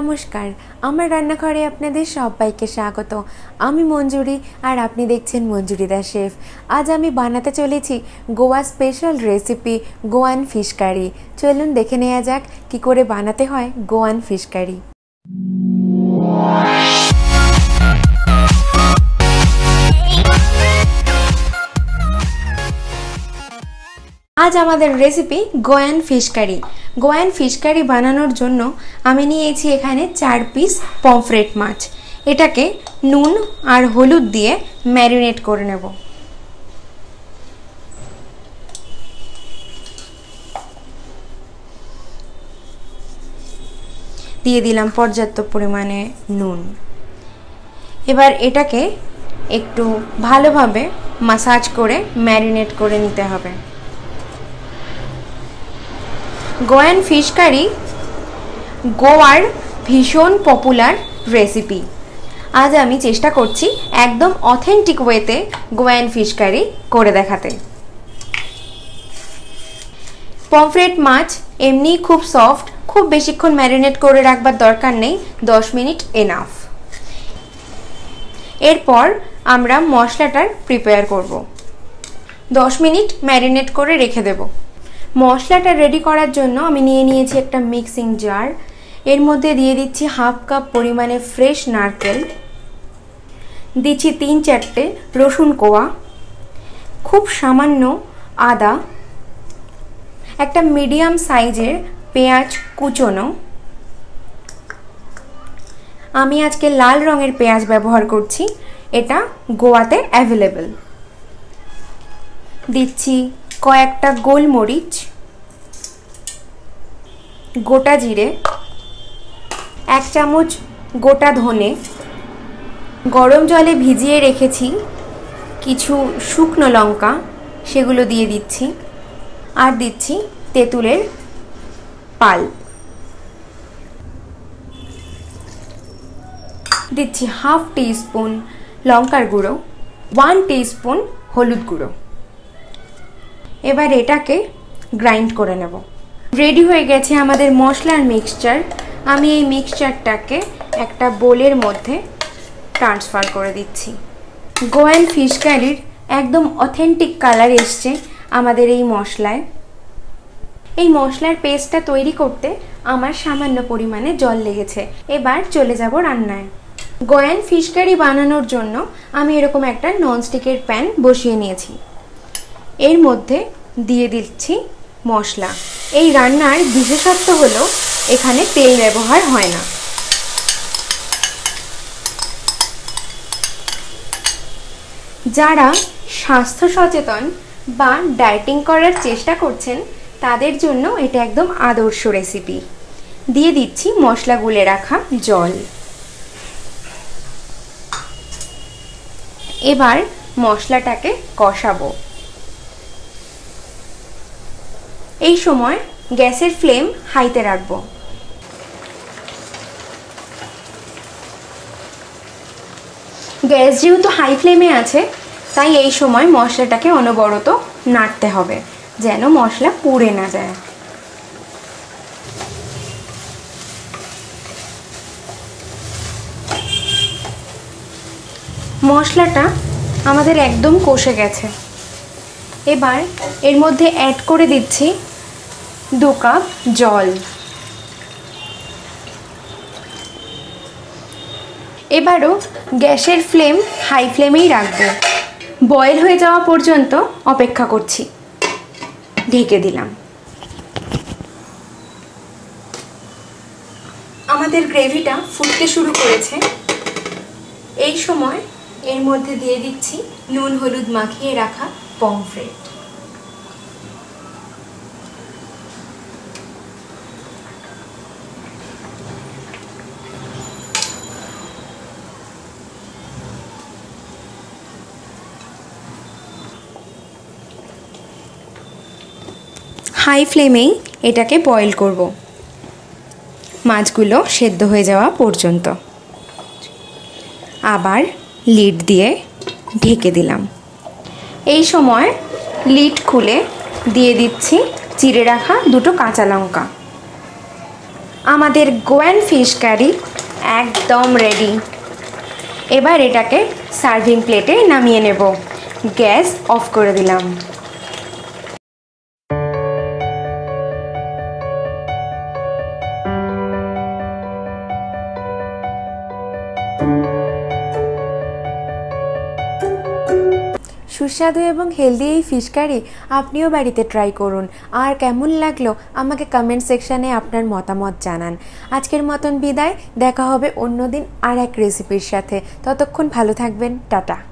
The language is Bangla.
নমস্কার। আমার রান্নাঘরে আপনাদের সবাইকে স্বাগত। আমি মঞ্জুরি আর আপনি দেখছেন মঞ্জুরিদা শেফ। আজ আমি বানাতে চলেছি Goa special recipe Goan fish curry. চলুন দেখে নেওয়া যাক কি করে বানাতে হয় গোয়ান ফিশ কারি। আজ আমাদের recipe Goan fish curry. Goan fish curry বানানোর জন্য আমি নিয়েছি এখানে চার পিস পমফ্রেট মাছ। এটাকে নুন আর হলুদ দিয়ে ম্যারিনেট করে নেব। দিয়ে দিলাম পর্যাপ্ত পরিমাণে নুন। এবার এটাকে একটু ভালোভাবে মাসাজ করে ম্যারিনেট করে নিতে হবে। গোয়ান ফিশ কারি গোয়ার ভীষণ পপুলার রেসিপি। আজ আমি চেষ্টা করছি একদম অথেন্টিক ওয়েতে গোয়ান ফিশ কারি করে দেখাতে। পমফ্রেট মাছ এমনি খুব সফট, খুব বেশিক্ষণ ম্যারিনেট করে রাখবার দরকার নেই, দশ মিনিট এনাফ এরপর আমরা মশলাটার প্রিপেয়ার করব। দশ মিনিট ম্যারিনেট করে রেখে দেবো। মশলাটা রেডি করার জন্য আমি নিয়ে নিয়েছি একটা মিক্সিং জার এর মধ্যে দিয়ে দিচ্ছি হাফ কাপ পরিমাণে ফ্রেশ নারকেল। দিচ্ছি তিন চারটে রসুন কোয়া। খুব সামান্য আদা। একটা মিডিয়াম সাইজের পেঁয়াজ কুচোনো। আমি আজকে লাল রঙের পেঁয়াজ ব্যবহার করছি। এটা গোয়াতে অ্যাভেলেবেল দিচ্ছি কয়েকটা গোলমরিচ, গোটা জিরে, এক চামচ গোটা ধনে, গরম জলে ভিজিয়ে রেখেছি কিছু শুকনো লঙ্কা, সেগুলো দিয়ে দিচ্ছি আর দিচ্ছি তেঁতুলের পাল। দিচ্ছি হাফ টিস্পুন লঙ্কার গুঁড়ো, ওয়ান টিস্পুন হলুদ গুঁড়ো। এবার এটাকে গ্রাইন্ড করে নেব। রেডি হয়ে গেছে আমাদের মশলার মিক্সচার আমি এই মিক্সচারটাকে একটা বোলের মধ্যে ট্রান্সফার করে দিচ্ছি। গোয়ান ফিশ কারির একদম অথেন্টিক কালার এসছে আমাদের এই মশলায়। এই মশলার পেস্টটা তৈরি করতে আমার সামান্য পরিমাণে জল লেগেছে। এবার চলে যাব রান্নায়। গোয়ান ফিশ কারি বানানোর জন্য আমি এরকম একটা ননস্টিকের প্যান বসিয়ে নিয়েছি। এর মধ্যে দিয়ে দিচ্ছি মশলা। এই রান্নার বিশেষত্ব হলো এখানে তেল ব্যবহার হয় না। যারা স্বাস্থ্য সচেতন বা ডায়েটিং করার চেষ্টা করছেন, তাদের জন্য এটা একদম আদর্শ রেসিপি। দিয়ে দিচ্ছি মশলা গুলে রাখা জল। এবার মশলাটাকে কষাবো। এই সময় গ্যাসের ফ্লেম হাইতে রাখব। গ্যাস যেহেতু হাই ফ্লেমে আছে, তাই এই সময় মশলাটাকে অনবরত নাড়তে হবে, যেন মশলা পুড়ে না যায়। মশলাটা আমাদের একদম কষে গেছে। এবার এর মধ্যে অ্যাড করে দিচ্ছি দু কাপ জল। এবারও গ্যাসের ফ্লেম হাই ফ্লেমেই রাখব। বয়েল হয়ে যাওয়া পর্যন্ত অপেক্ষা করছি। ঢেকে দিলাম। আমাদের গ্রেভিটা ফুটতে শুরু করেছে। এই সময় এর মধ্যে দিয়ে দিচ্ছি নুন, হলুদ মাখিয়ে রাখা পমফ্রেট হাই ফ্লেমেই এটাকে বয়েল করব। মাছগুলো সেদ্ধ হয়ে যাওয়া পর্যন্ত। আবার লিড দিয়ে ঢেকে দিলাম। এই সময় লিড খুলে দিয়ে দিচ্ছি চিড়ে রাখা দুটো কাঁচা লঙ্কা। আমাদের গোয়ান ফিশ কারি একদম রেডি এবার এটাকে সার্ভিং প্লেটে নামিয়ে নেব। গ্যাস অফ করে দিলাম। সুস্বাদু এবং হেলদি এই ফিশ কারি আপনিও বাড়িতে ট্রাই করুন। আর কেমন লাগল আমাকে কমেন্ট সেকশানে আপনার মতামত জানান। আজকের মতন বিদায়, দেখা হবে অন্যদিন আর এক রেসিপির সাথে। ততক্ষণ ভালো থাকবেন, টাটা।